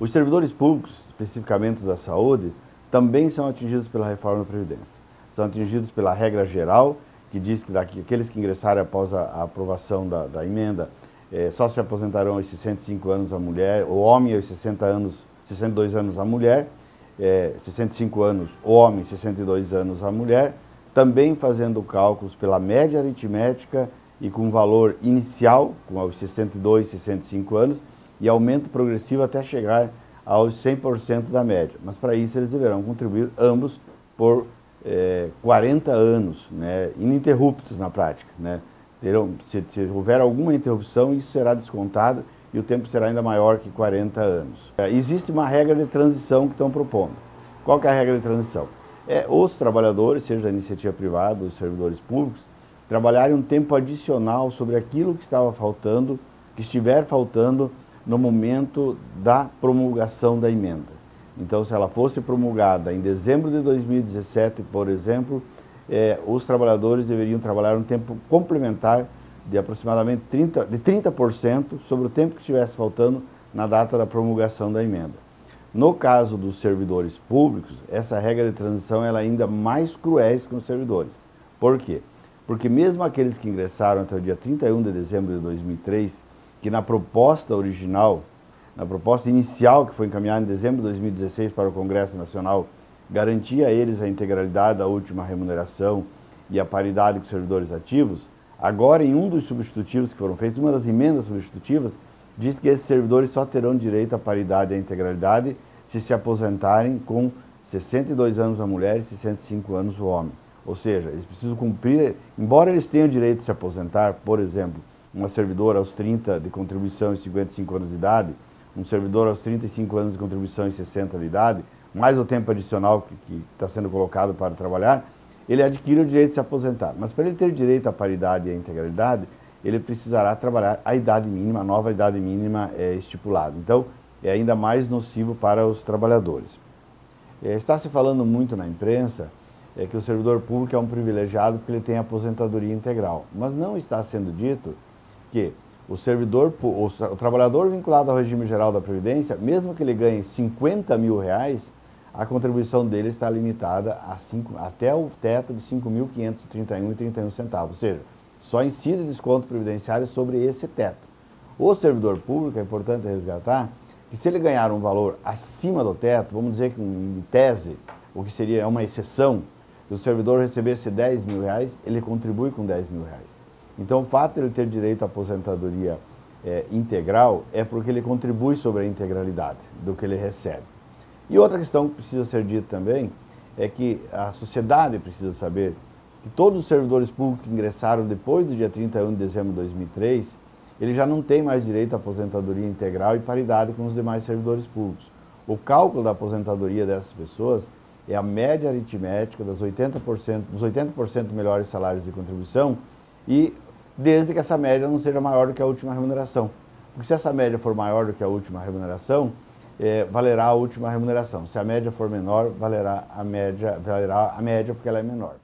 Os servidores públicos, especificamente da saúde, também são atingidos pela reforma da Previdência. São atingidos pela regra geral, que diz que daqui, aqueles que ingressarem após a, a aprovação da, da emenda é, só se aposentarão aos 65 anos a mulher, o homem aos 60 anos, 62 anos a mulher, é, 65 anos o homem, 62 anos a mulher, também fazendo cálculos pela média aritmética e com valor inicial, com aos 62, 65 anos, e aumento progressivo até chegar aos 100% da média. Mas para isso eles deverão contribuir ambos por é, 40 anos, né, ininterruptos na prática. Né. Terão, se, se, houver alguma interrupção, isso será descontado e o tempo será ainda maior que 40 anos. É, existe uma regra de transição que estão propondo. Qual é a regra de transição? É os trabalhadores, seja da iniciativa privada, os servidores públicos, trabalharem um tempo adicional sobre aquilo que estava faltando, que estiver faltando no momento da promulgação da emenda. Então, se ela fosse promulgada em dezembro de 2017, por exemplo, eh, os trabalhadores deveriam trabalhar um tempo complementar de aproximadamente 30%, de 30% sobre o tempo que estivesse faltando na data da promulgação da emenda. No caso dos servidores públicos, essa regra de transição é ainda mais cruel com os servidores. Por quê? Porque mesmo aqueles que ingressaram até o dia 31 de dezembro de 2003 que na proposta original, na proposta inicial que foi encaminhada em dezembro de 2016 para o Congresso Nacional, garantia a eles a integralidade da última remuneração e a paridade com os servidores ativos, agora em um dos substitutivos que foram feitos, uma das emendas substitutivas, diz que esses servidores só terão direito à paridade e à integralidade se se aposentarem com 62 anos a mulher e 65 anos o homem. Ou seja, eles precisam cumprir, embora eles tenham direito de se aposentar, por exemplo, uma servidora aos 30 de contribuição e 55 anos de idade, um servidor aos 35 anos de contribuição e 60 de idade, mais o tempo adicional que está sendo colocado para trabalhar, ele adquire o direito de se aposentar. Mas para ele ter direito à paridade e à integralidade, ele precisará trabalhar a idade mínima, a nova idade mínima é estipulada. Então, é ainda mais nocivo para os trabalhadores. É, está se falando muito na imprensa é que o servidor público é um privilegiado porque ele tem aposentadoria integral. Mas não está sendo dito que o servidor, o, o trabalhador vinculado ao regime geral da Previdência, mesmo que ele ganhe 50 mil reais, a contribuição dele está limitada a cinco, até o teto de 5.531,31 centavos, ou seja, só incide desconto previdenciário sobre esse teto. O servidor público, é importante resgatar, que se ele ganhar um valor acima do teto, vamos dizer que em tese, o que seria uma exceção, se o servidor recebesse 10 mil reais, ele contribui com 10 mil reais. Então, o fato de ele ter direito à aposentadoria é, integral é porque ele contribui sobre a integralidade do que ele recebe. E outra questão que precisa ser dita também é que a sociedade precisa saber que todos os servidores públicos que ingressaram depois do dia 31 de dezembro de 2003, ele já não tem mais direito à aposentadoria integral e paridade com os demais servidores públicos. O cálculo da aposentadoria dessas pessoas é a média aritmética das 80%, dos 80% melhores salários de contribuição e desde que essa média não seja maior do que a última remuneração. Porque se essa média for maior do que a última remuneração, é, valerá a última remuneração. Se a média for menor, valerá a média, valerá a média porque ela é menor.